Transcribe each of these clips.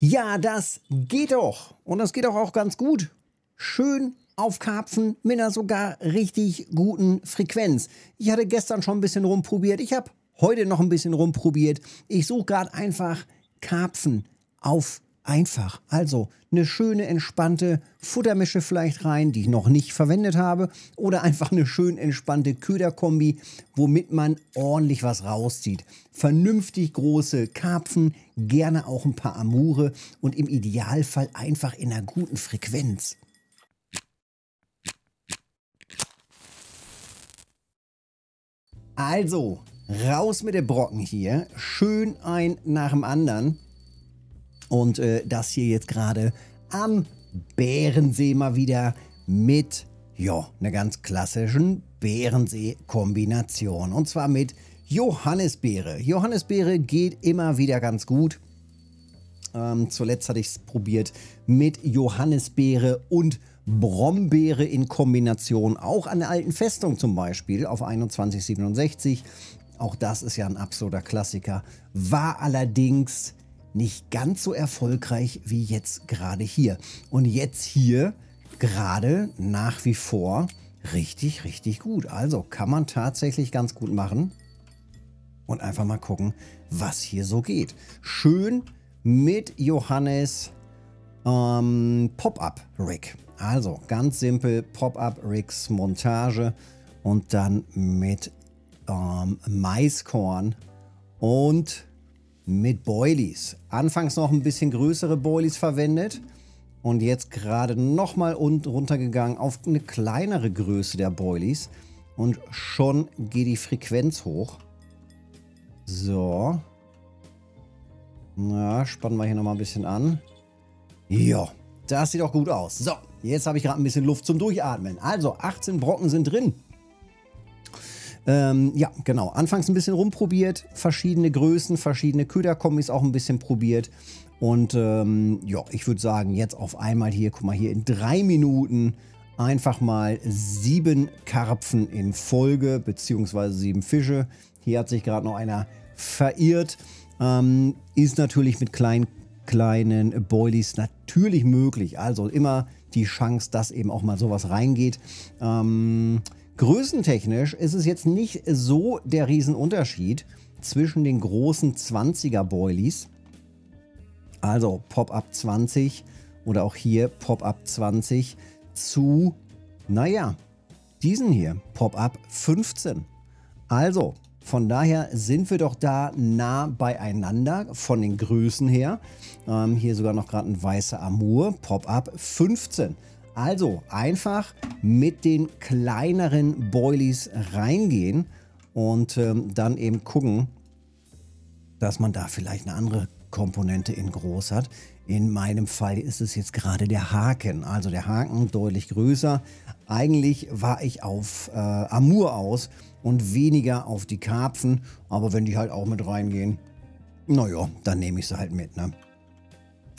Ja, das geht doch. Und das geht doch auch ganz gut. Schön auf Karpfen mit einer sogar richtig guten Frequenz. Ich hatte gestern schon ein bisschen rumprobiert. Ich habe heute noch ein bisschen rumprobiert. Ich suche gerade einfach Karpfen auf einfach. Also eine schöne, entspannte Futtermische vielleicht rein, die ich noch nicht verwendet habe. Oder einfach eine schön entspannte Köderkombi, womit man ordentlich was rauszieht. Vernünftig große Karpfen, gerne auch ein paar Amure und im Idealfall einfach in einer guten Frequenz. Also, raus mit den Brocken hier. Schön ein nach dem anderen. Und äh, das hier jetzt gerade am Bärensee mal wieder mit, ja, einer ganz klassischen Bärensee-Kombination. Und zwar mit Johannisbeere. Johannisbeere geht immer wieder ganz gut. Ähm, zuletzt hatte ich es probiert mit Johannisbeere und Brombeere in Kombination. Auch an der alten Festung zum Beispiel auf 2167. Auch das ist ja ein absoluter Klassiker. War allerdings nicht ganz so erfolgreich wie jetzt gerade hier. Und jetzt hier gerade nach wie vor richtig, richtig gut. Also kann man tatsächlich ganz gut machen. Und einfach mal gucken, was hier so geht. Schön mit Johannes ähm, Pop-Up-Rig. Also ganz simpel Pop-Up-Rigs Montage und dann mit ähm, Maiskorn und mit Boilies. Anfangs noch ein bisschen größere Boilies verwendet und jetzt gerade nochmal runtergegangen auf eine kleinere Größe der Boilies und schon geht die Frequenz hoch. So. Na, spannen wir hier nochmal ein bisschen an. Ja, das sieht auch gut aus. So, jetzt habe ich gerade ein bisschen Luft zum Durchatmen. Also, 18 Brocken sind drin. Ähm, ja, genau. Anfangs ein bisschen rumprobiert, verschiedene Größen, verschiedene Köderkombis auch ein bisschen probiert. Und ähm, ja, ich würde sagen, jetzt auf einmal hier, guck mal hier, in drei Minuten einfach mal sieben Karpfen in Folge, beziehungsweise sieben Fische. Hier hat sich gerade noch einer verirrt. Ähm, ist natürlich mit kleinen, kleinen Boilies natürlich möglich. Also immer die Chance, dass eben auch mal sowas reingeht. Ähm, Größentechnisch ist es jetzt nicht so der Riesenunterschied zwischen den großen 20er Boilies, also Pop-Up 20 oder auch hier Pop-Up 20 zu, naja, diesen hier, Pop-Up 15. Also, von daher sind wir doch da nah beieinander von den Größen her. Ähm, hier sogar noch gerade ein weißer Amur, Pop-Up 15. Also einfach mit den kleineren Boilies reingehen und ähm, dann eben gucken, dass man da vielleicht eine andere Komponente in groß hat. In meinem Fall ist es jetzt gerade der Haken. Also der Haken deutlich größer. Eigentlich war ich auf äh, Amur aus und weniger auf die Karpfen. Aber wenn die halt auch mit reingehen, naja, dann nehme ich sie halt mit. Ne?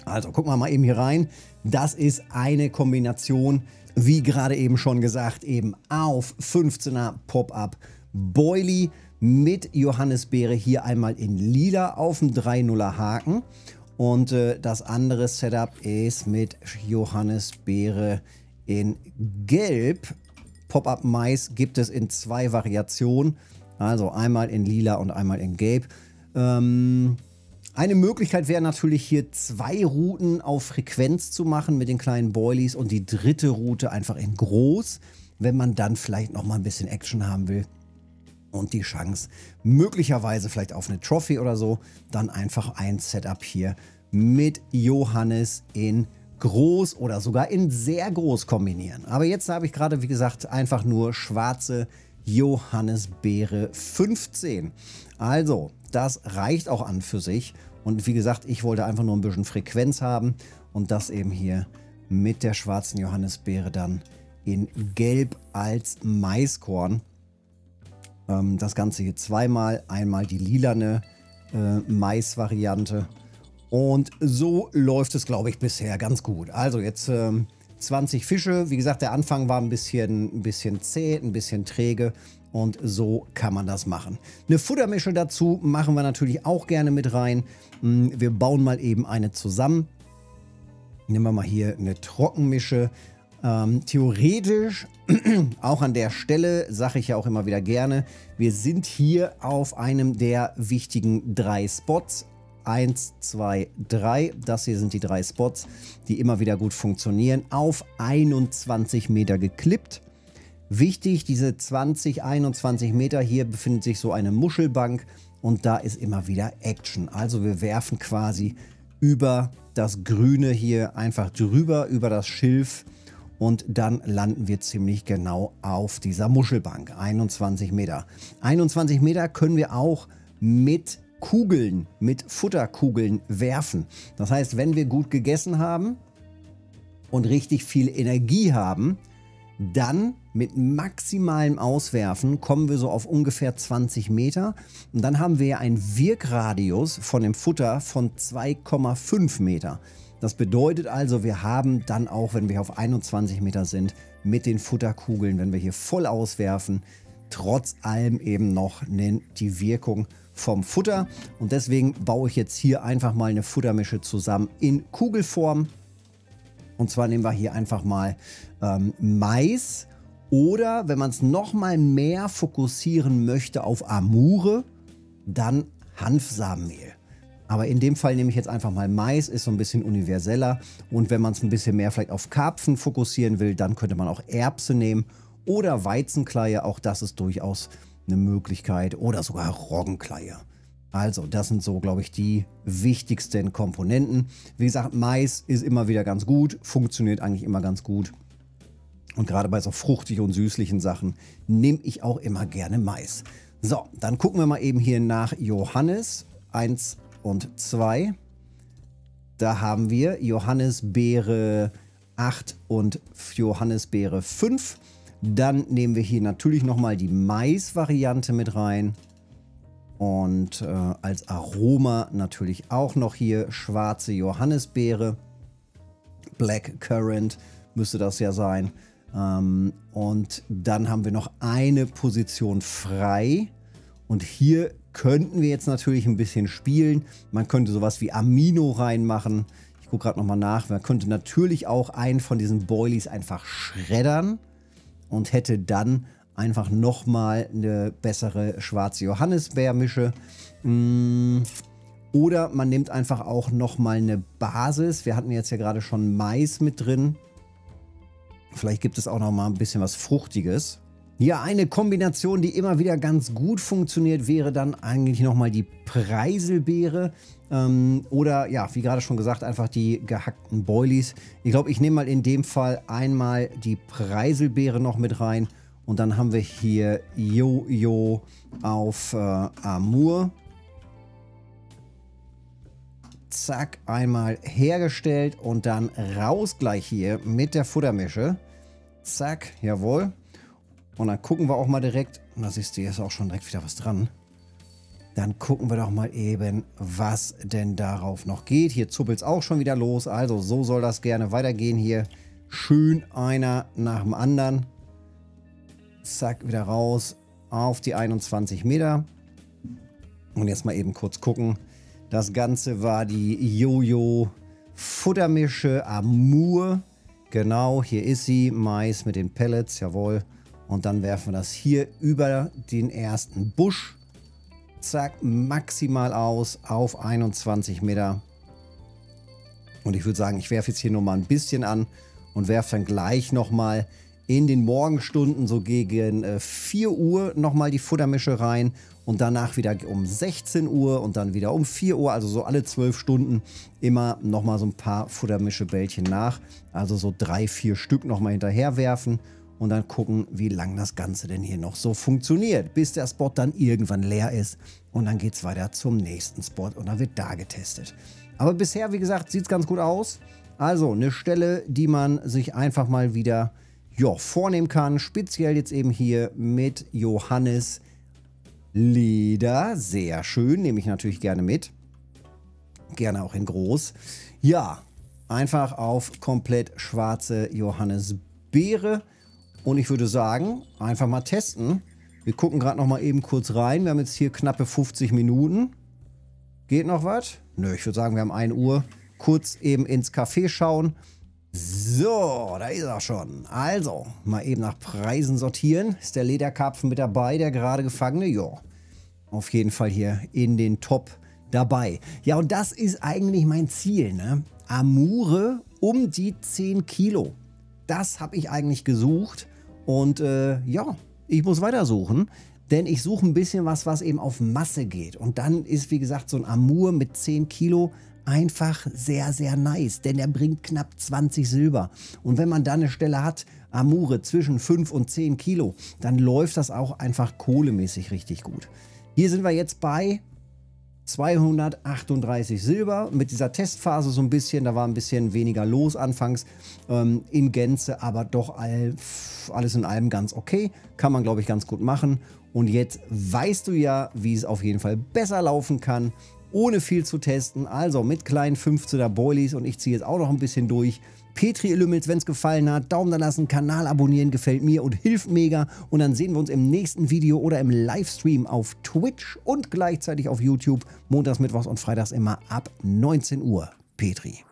Also gucken wir mal eben hier rein. Das ist eine Kombination, wie gerade eben schon gesagt, eben auf 15er Pop-Up Boily mit Johannisbeere hier einmal in lila auf dem 3-0er Haken. Und äh, das andere Setup ist mit Johannisbeere in gelb. Pop-Up Mais gibt es in zwei Variationen. Also einmal in lila und einmal in gelb. Ähm, eine Möglichkeit wäre natürlich hier zwei Routen auf Frequenz zu machen mit den kleinen Boilies und die dritte Route einfach in groß, wenn man dann vielleicht noch mal ein bisschen Action haben will und die Chance möglicherweise vielleicht auf eine Trophy oder so, dann einfach ein Setup hier mit Johannes in groß oder sogar in sehr groß kombinieren. Aber jetzt habe ich gerade, wie gesagt, einfach nur schwarze Johannisbeere 15. Also, das reicht auch an für sich. Und wie gesagt, ich wollte einfach nur ein bisschen Frequenz haben und das eben hier mit der schwarzen Johannisbeere dann in Gelb als Maiskorn. Ähm, das Ganze hier zweimal. Einmal die lilane äh, Mais-Variante. Und so läuft es, glaube ich, bisher ganz gut. Also jetzt ähm, 20 Fische. Wie gesagt, der Anfang war ein bisschen, ein bisschen zäh, ein bisschen träge. Und so kann man das machen. Eine Futtermische dazu machen wir natürlich auch gerne mit rein. Hm, wir bauen mal eben eine zusammen. Nehmen wir mal hier eine Trockenmische. Ähm, theoretisch, auch an der Stelle, sage ich ja auch immer wieder gerne, wir sind hier auf einem der wichtigen drei Spots. Eins, zwei, drei. Das hier sind die drei Spots, die immer wieder gut funktionieren. Auf 21 Meter geklippt. Wichtig, diese 20, 21 Meter, hier befindet sich so eine Muschelbank und da ist immer wieder Action. Also wir werfen quasi über das Grüne hier einfach drüber, über das Schilf und dann landen wir ziemlich genau auf dieser Muschelbank. 21 Meter. 21 Meter können wir auch mit Kugeln, mit Futterkugeln werfen. Das heißt, wenn wir gut gegessen haben und richtig viel Energie haben, dann mit maximalem Auswerfen kommen wir so auf ungefähr 20 Meter. Und dann haben wir einen Wirkradius von dem Futter von 2,5 Meter. Das bedeutet also, wir haben dann auch, wenn wir auf 21 Meter sind, mit den Futterkugeln, wenn wir hier voll auswerfen, trotz allem eben noch die Wirkung vom Futter. Und deswegen baue ich jetzt hier einfach mal eine Futtermische zusammen in Kugelform. Und zwar nehmen wir hier einfach mal ähm, Mais oder wenn man es nochmal mehr fokussieren möchte auf Amure, dann Hanfsamenmehl. Aber in dem Fall nehme ich jetzt einfach mal Mais, ist so ein bisschen universeller. Und wenn man es ein bisschen mehr vielleicht auf Karpfen fokussieren will, dann könnte man auch Erbse nehmen oder Weizenkleie. Auch das ist durchaus eine Möglichkeit. Oder sogar Roggenkleie. Also, das sind so, glaube ich, die wichtigsten Komponenten. Wie gesagt, Mais ist immer wieder ganz gut, funktioniert eigentlich immer ganz gut. Und gerade bei so fruchtig und süßlichen Sachen nehme ich auch immer gerne Mais. So, dann gucken wir mal eben hier nach Johannes 1 und 2. Da haben wir Johannisbeere 8 und Johannisbeere 5. Dann nehmen wir hier natürlich nochmal die Mais-Variante mit rein. Und äh, als Aroma natürlich auch noch hier schwarze Johannisbeere. Black Currant müsste das ja sein. Ähm, und dann haben wir noch eine Position frei. Und hier könnten wir jetzt natürlich ein bisschen spielen. Man könnte sowas wie Amino reinmachen. Ich gucke gerade nochmal nach. Man könnte natürlich auch einen von diesen Boilies einfach schreddern und hätte dann einfach nochmal eine bessere schwarze Johannisbeermische. Mm, oder man nimmt einfach auch nochmal eine Basis. Wir hatten jetzt ja gerade schon Mais mit drin. Vielleicht gibt es auch nochmal ein bisschen was Fruchtiges. Ja, eine Kombination, die immer wieder ganz gut funktioniert, wäre dann eigentlich nochmal die Preiselbeere. Ähm, oder ja, wie gerade schon gesagt, einfach die gehackten Boilies. Ich glaube, ich nehme mal in dem Fall einmal die Preiselbeere noch mit rein und dann haben wir hier Jojo auf äh, Amur. Zack, einmal hergestellt und dann raus gleich hier mit der Futtermische. Zack, jawohl. Und dann gucken wir auch mal direkt, und da siehst du, hier ist auch schon direkt wieder was dran. Dann gucken wir doch mal eben, was denn darauf noch geht. Hier zuppelt es auch schon wieder los. Also so soll das gerne weitergehen hier. Schön einer nach dem anderen. Zack, wieder raus auf die 21 Meter. Und jetzt mal eben kurz gucken. Das Ganze war die Jojo Futtermische Amur. Genau, hier ist sie. Mais mit den Pellets, jawohl. Und dann werfen wir das hier über den ersten Busch. Zack, maximal aus auf 21 Meter. Und ich würde sagen, ich werfe jetzt hier nochmal ein bisschen an und werfe dann gleich nochmal in den Morgenstunden so gegen äh, 4 Uhr nochmal die Futtermische rein und danach wieder um 16 Uhr und dann wieder um 4 Uhr, also so alle 12 Stunden immer nochmal so ein paar Futtermischebällchen nach. Also so drei, vier Stück nochmal hinterher werfen und dann gucken, wie lang das Ganze denn hier noch so funktioniert, bis der Spot dann irgendwann leer ist und dann geht es weiter zum nächsten Spot und dann wird da getestet. Aber bisher, wie gesagt, sieht es ganz gut aus. Also eine Stelle, die man sich einfach mal wieder ja, vornehmen kann. Speziell jetzt eben hier mit Johannes Leder. Sehr schön, nehme ich natürlich gerne mit. Gerne auch in groß. Ja, einfach auf komplett schwarze Johannisbeere. Und ich würde sagen, einfach mal testen. Wir gucken gerade noch mal eben kurz rein. Wir haben jetzt hier knappe 50 Minuten. Geht noch was? Nö, ich würde sagen, wir haben 1 Uhr. Kurz eben ins Café schauen. So, da ist er schon. Also, mal eben nach Preisen sortieren. Ist der Lederkarpfen mit dabei, der gerade gefangene? Ja, auf jeden Fall hier in den Top dabei. Ja, und das ist eigentlich mein Ziel, ne? Amure um die 10 Kilo. Das habe ich eigentlich gesucht. Und äh, ja, ich muss weitersuchen. Denn ich suche ein bisschen was, was eben auf Masse geht. Und dann ist, wie gesagt, so ein Amur mit 10 Kilo einfach sehr, sehr nice, denn er bringt knapp 20 Silber. Und wenn man da eine Stelle hat, Amure zwischen 5 und 10 Kilo, dann läuft das auch einfach kohlemäßig richtig gut. Hier sind wir jetzt bei 238 Silber mit dieser Testphase so ein bisschen, da war ein bisschen weniger los anfangs ähm, in Gänze, aber doch all, alles in allem ganz okay, kann man glaube ich ganz gut machen und jetzt weißt du ja, wie es auf jeden Fall besser laufen kann ohne viel zu testen. Also mit kleinen 15er Boilies und ich ziehe jetzt auch noch ein bisschen durch. Petri Lümmels, wenn es gefallen hat, Daumen da lassen, Kanal abonnieren, gefällt mir und hilft mega. Und dann sehen wir uns im nächsten Video oder im Livestream auf Twitch und gleichzeitig auf YouTube. Montags, Mittwochs und Freitags immer ab 19 Uhr. Petri.